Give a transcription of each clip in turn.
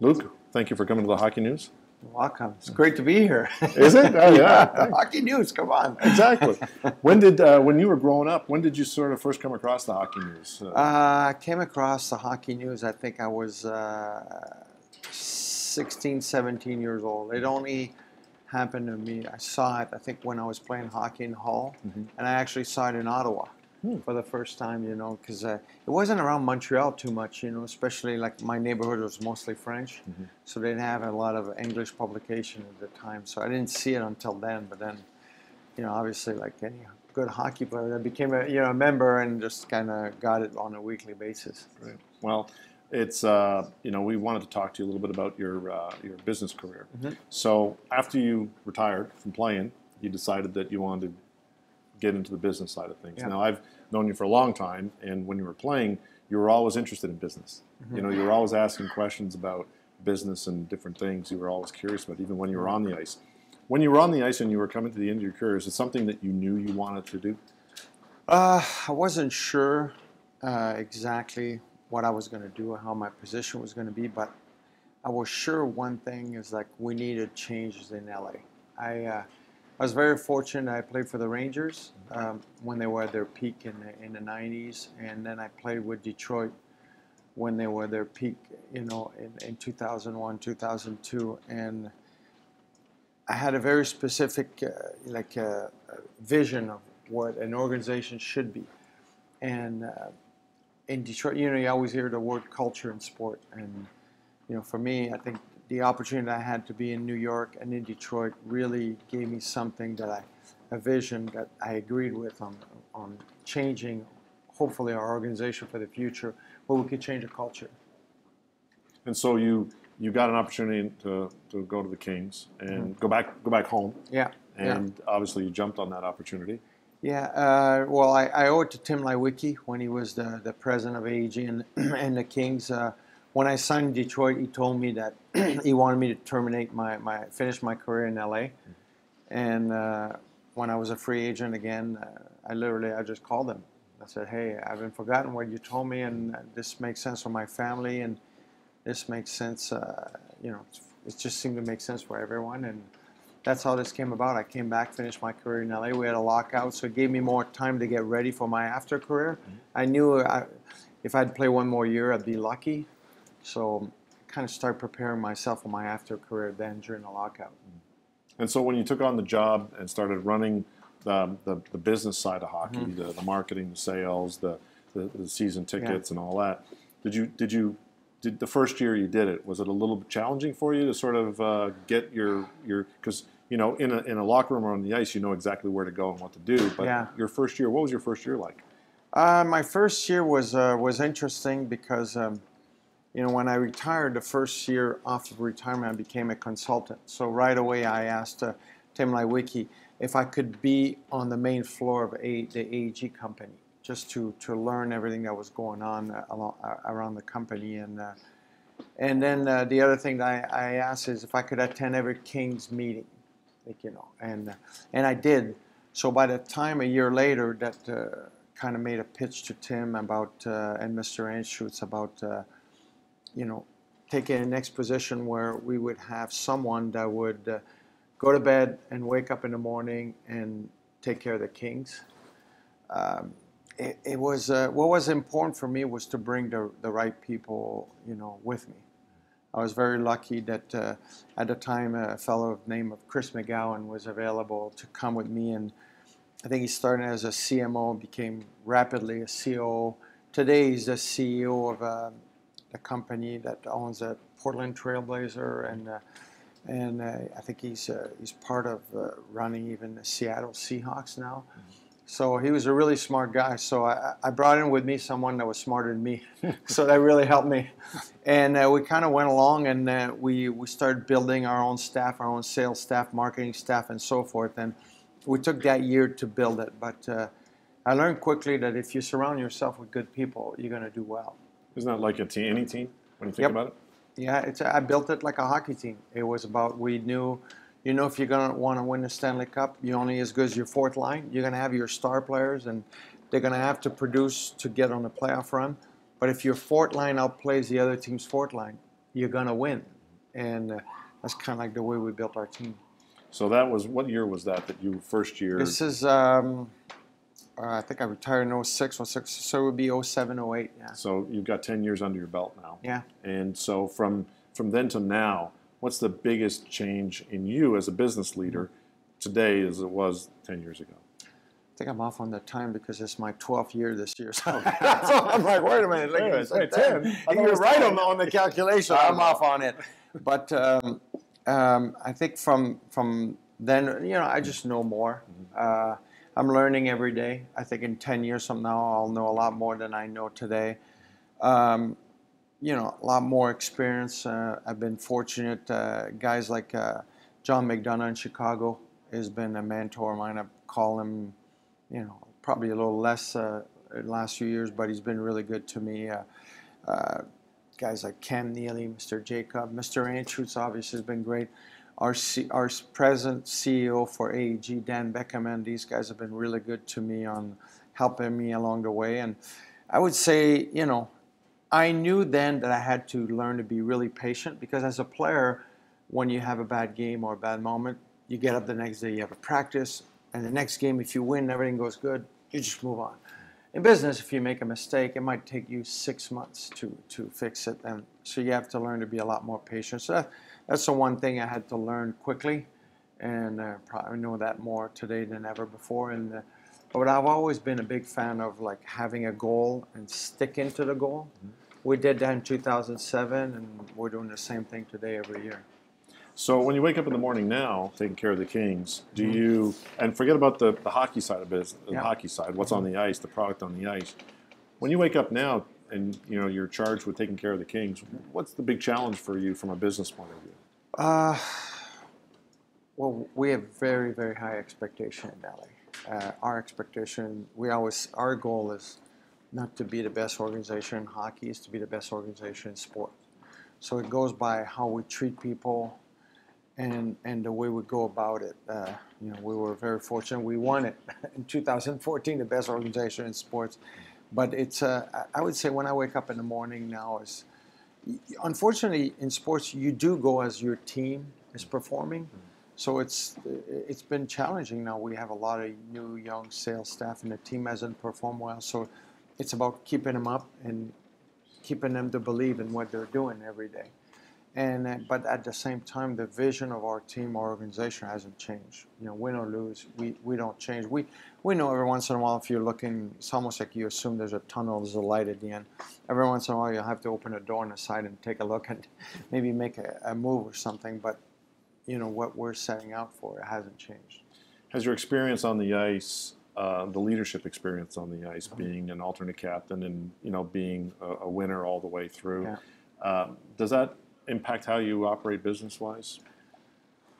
Luc, thank you for coming to the Hockey News. Welcome. It's great to be here. Is it? Oh yeah. hockey news. Come on. exactly. When did uh, when you were growing up? When did you sort of first come across the Hockey News? Uh, Uh, I came across the hockey news. I think I was uh, 16, 17 years old. It only happened to me. I saw it. I think when I was playing hockey in Hull, Mhm. and I actually saw it in Ottawa Hmm. for the first time. You know, because uh, it wasn't around Montreal too much. You know, especially like my neighborhood was mostly French, Mhm. so they didn't have a lot of English publication at the time. So I didn't see it until then. But then, you know, obviously, like any good hockey player, I became a you know a member and just kind of got it on a weekly basis. Right. Well, it's uh, you know we wanted to talk to you a little bit about your uh, your business career. Mhm. So after you retired from playing, you decided that you wanted to get into the business side of things. Yeah. Now I've known you for a long time, and when you were playing, you were always interested in business. You know, you were always asking questions about business and different things. You were always curious about, even when you were on the ice. When you were on the ice and you were coming to the end of your career, is it something that you knew you wanted to do? Uh, I wasn't sure uh, exactly what I was going to do or how my position was going to be, but I was sure one thing is like we needed changes in LA. I uh, I was very fortunate. I played for the Rangers um, when they were at their peak in the, in the 90s, and then I played with Detroit when they were their peak, you know, in, in 2001, 2002, and I had a very specific, uh, like, uh, vision of what an organization should be. And uh, in Detroit, you know, you always hear the word culture in sport. And, you know, for me, I think the opportunity I had to be in New York and in Detroit really gave me something that I, a vision that I agreed with on, on changing, hopefully, our organization for the future, where we could change a culture. And so you you got an opportunity to, to go to the Kings and go back go back home, Yeah. yeah. and obviously you jumped on that opportunity. Yeah, uh, well, I, I owe it to Tim Leiweke when he was the, the president of AEG and, and the Kings. Uh, when I signed in Detroit, he told me that he wanted me to terminate my, my finish my career in LA. And uh, when I was a free agent again, uh, I literally I just called him. I said, "Hey, I haven't forgotten what you told me, and uh, this makes sense for my family, and this makes sense. Uh, you know, it just seemed to make sense for everyone." And that's how this came about. I came back, finished my career in LA. We had a lockout, so it gave me more time to get ready for my after career. I knew I, if I'd play one more year, I'd be lucky. So, kind of start preparing myself for my after career then during the lockout. And so when you took on the job and started running the, the, the business side of hockey, Mm-hmm. the, the marketing, the sales, the, the, the season tickets, and all that, did you did you did the first year you did it was it a little bit challenging for you to sort of uh, get your your because you know in a in a locker room or on the ice you know exactly where to go and what to do, but Yeah. your first year, what was your first year like? Uh, my first year was uh, was interesting because um, you know when I retired the first year off of retirement, I became a consultant. So right away, I asked uh, Tim Leiweke if I could be on the main floor of a, the AEG company just to to learn everything that was going on uh, along, uh, around the company and. Uh, and then uh, the other thing that I, I asked is if I could attend every Kings meeting, like you know, and uh, and I did. So by the time a year later, that kind of made a pitch to Tim about and Mr. Anschutz about you know taking a next position where we would have someone that would uh, go to bed and wake up in the morning and take care of the Kings. Um, it, it was uh, what was important for me was to bring the, the right people you know with me. I was very lucky that uh, at the time a fellow named of Chris McGowan was available to come with me, and I think he started as a CMO, became rapidly a CEO. Today he's the CEO of uh, a company that owns a Portland Trailblazer, and uh, and uh, I think he's uh, he's part of uh, running even the Seattle Seahawks now. So he was a really smart guy. So I, I brought in with me someone that was smarter than me. so that really helped me. And uh, we kind of went along and uh, we, we started building our own staff, our own sales staff, marketing staff, and so forth. And we took that year to build it. But uh, I learned quickly that if you surround yourself with good people, you're going to do well. Isn't that like a team, any team when you think Yep. about it? Yeah, it's I built it like a hockey team. It was about we knew, you know, if you're gonna want to win the Stanley Cup, you're only as good as your fourth line. You're gonna have your star players, and they're gonna have to produce to get on the playoff run. But if your fourth line outplays the other team's fourth line, you're gonna win, and uh, that's kind of like the way we built our team. So that was what year was that? That you first year? This is, um, uh, I think I retired in 06, 06, so it would be 07, 08, yeah. So you've got ten years under your belt now. Yeah. And so from from then to now, what's the biggest change in you as a business leader today as it was ten years ago? I think I'm off on the time because it's my 12th year this year. So, I'm like, wait a minute. Wait a minute, you said wait, 10. 10. I thought it You're right on the, on the calculation. I'm off on it. But um, um, I think from from then, you know, I just know more. Uh, I'm learning every day. I think in 10 years from now, I'll know a lot more than I know today. Um, you know, a lot more experience. Uh, I've been fortunate. Uh, guys like uh, John McDonough in Chicago has been a mentor of mine. I call him, you know, probably a little less uh, in the last few years, but he's been really good to me. Uh, uh, guys like Cam Neely, Mr. Jacob, Mr. Anschutz obviously has been great. Our, C- our present CEO for AEG, Dan Beckerman, and these guys have been really good to me on helping me along the way. And I would say, you know, I knew then that I had to learn to be really patient because as a player, when you have a bad game or a bad moment, you get up the next day, you have a practice, and the next game, if you win, everything goes good, you just move on. In business, if you make a mistake, it might take you six months to, to fix it, and so you have to learn to be a lot more patient. So that, that's the one thing I had to learn quickly, and uh, probably know that more today than ever before. And uh, but I've always been a big fan of like having a goal and sticking to the goal. We did that in 2007, and we're doing the same thing today every year. So when you wake up in the morning now, taking care of the Kings, do Mm-hmm. you and forget about the, the hockey side of business, the Yeah. hockey side, what's on the ice, the product on the ice. When you wake up now and you know you're charged with taking care of the Kings, what's the big challenge for you from a business point of view? Uh, well, we have very, very high expectation in LA. Uh, our expectation, we always, our goal is not to be the best organization in hockey, is to be the best organization in sport. So it goes by how we treat people and and the way we go about it. Uh, you know, we were very fortunate. We won it in 2014, the best organization in sports. But it's, uh, I- would say, when I wake up in the morning now, is unfortunately in sports you do go as your team is mm-hmm. performing. Mm-hmm. So it's it's been challenging. Now we have a lot of new young sales staff and the team hasn't performed well. So it's about keeping them up and keeping them to believe in what they're doing every day and uh, but at the same time the vision of our team our organization hasn't changed you know win or lose we, we don't change we we know every once in a while if you're looking it's almost like you assume there's a tunnel there's a light at the end every once in a while you'll have to open a door on the side and take a look and maybe make a, a move or something but you know what we're setting out for it hasn't changed Has your experience on the ice, uh, the leadership experience on the ice, Uh-huh. being an alternate captain and you know being a, a winner all the way through, Yeah. um, does that impact how you operate business wise?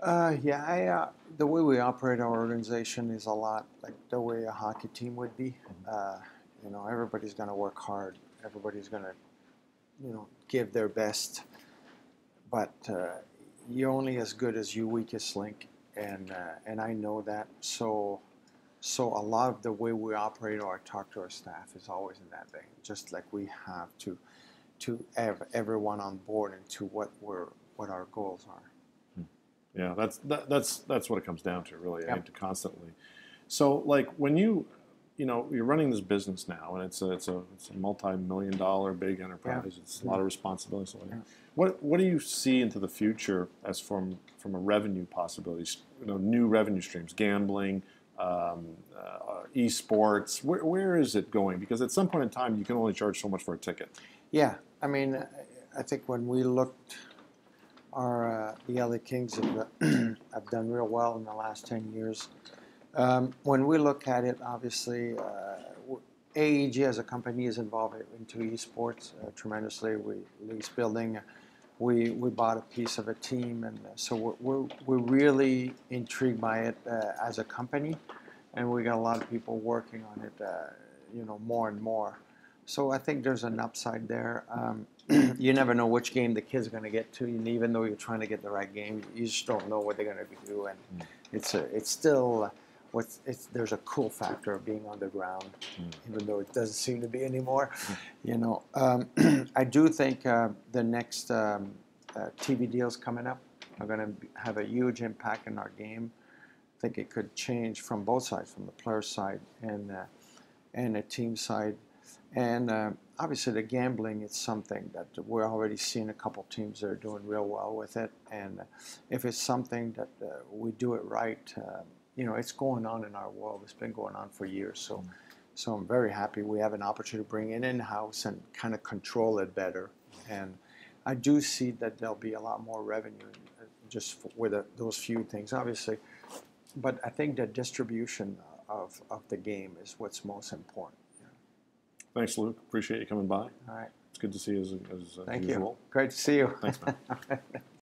Uh, yeah, I, uh, the way we operate our organization is a lot like the way a hockey team would be. Uh, you know, everybody's going to work hard. Everybody's going to, you know, give their best. But uh, you're only as good as your weakest link, and uh, and I know that. So, so a lot of the way we operate or talk to our staff is always in that vein. Just like we have to, to have everyone on board into what we're what our goals are. Yeah, that's that, that's that's what it comes down to, really. I Yep. to constantly. So, like when you, you know, you're running this business now, and it's a it's a it's a multi-million dollar big enterprise. It's a lot of responsibility. So Yeah. What what do you see into the future as from from a revenue possibilities? You know, new revenue streams, gambling, um, uh, esports. Where where is it going? Because at some point in time, you can only charge so much for a ticket. Yeah, I mean, I- think when we looked, our uh, the LA Kings have, have done real well in the last ten years. Um, when we look at it, obviously, uh, AEG as a company is involved into esports uh, tremendously. We lease building, we we bought a piece of a team, and uh, so we're, we're we're really intrigued by it uh, as a company, and we got a lot of people working on it, uh, you know, more and more. So I think there's an upside there. Um, you never know which game the kids are going to get to, and even though you're trying to get the right game, you just don't know what they're going to do. And it's a, it's still what's it's, there's a cool factor of being on the underground, even though it doesn't seem to be anymore. You know, um, I do think uh, the next um, uh, TV deals coming up are going to have a huge impact in our game. I think it could change from both sides, from the player side and uh, and the team side. And uh, obviously, the gambling is something that we're already seeing a couple teams that are doing real well with it. And uh, if it's something that uh, we do it right, uh, you know, it's going on in our world. It's been going on for years. So, so I'm very happy we have an opportunity to bring it in house and kind of control it better. And I do see that there'll be a lot more revenue uh, just with uh, those few things, obviously. But I think the distribution of, of the game is what's most important. Thanks, Luc. Appreciate you coming by. All right. It's good to see you as, as uh, Thank usual. you. Great to see you. Thanks, man.